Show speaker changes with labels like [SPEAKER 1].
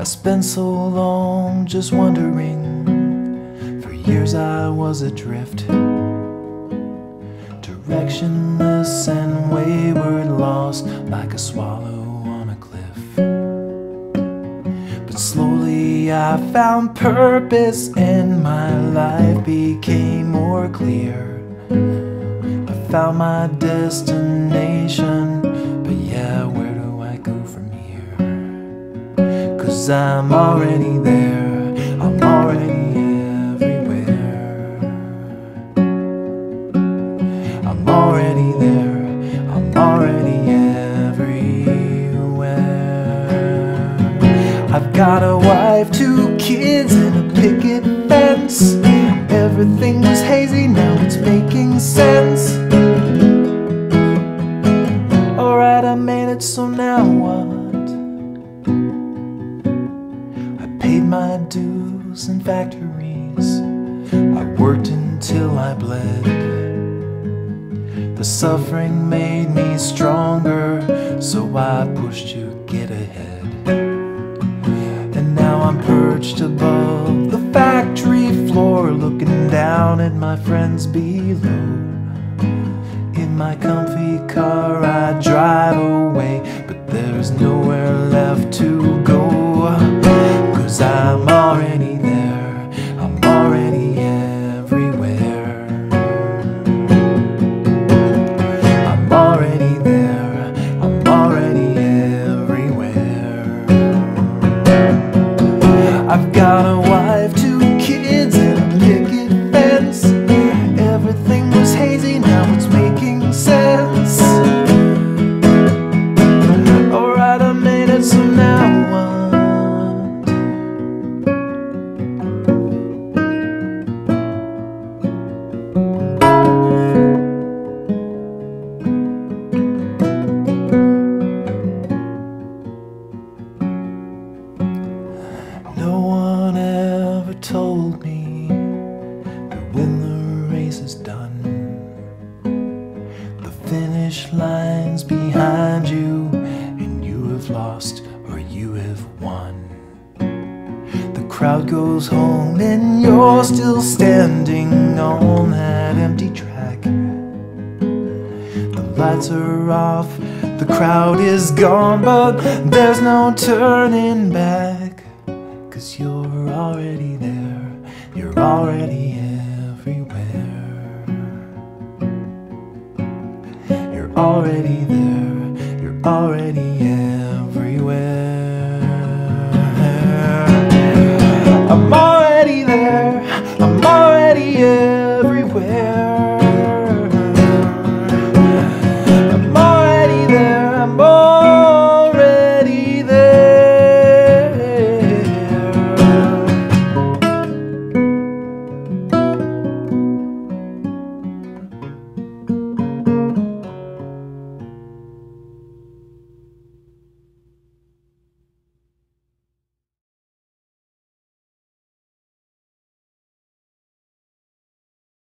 [SPEAKER 1] I spent so long just wondering. For years I was adrift, directionless and wayward, lost like a swallow on a cliff. But slowly I found purpose and my life became more clear. I found my destination, Cause I'm already there, I'm already everywhere. I'm already there, I'm already everywhere. I've got a wife, two kids, and a picket fence. Everything was hazy, now it's making sense. Alright, I made it, so now what? My dues in factories. I worked until I bled. The suffering made me stronger, so I pushed to get ahead. And now I'm perched above the factory floor, looking down at my friends below. In my comfy car, I drive away, but there's nowhere left to told me that when the race is done, the finish line's behind you, and you have lost or you have won. The crowd goes home, and you're still standing on that empty track. The lights are off, the crowd is gone, but there's no turning back. Cause you're already there, you're already everywhere. You're already there, you're already everywhere.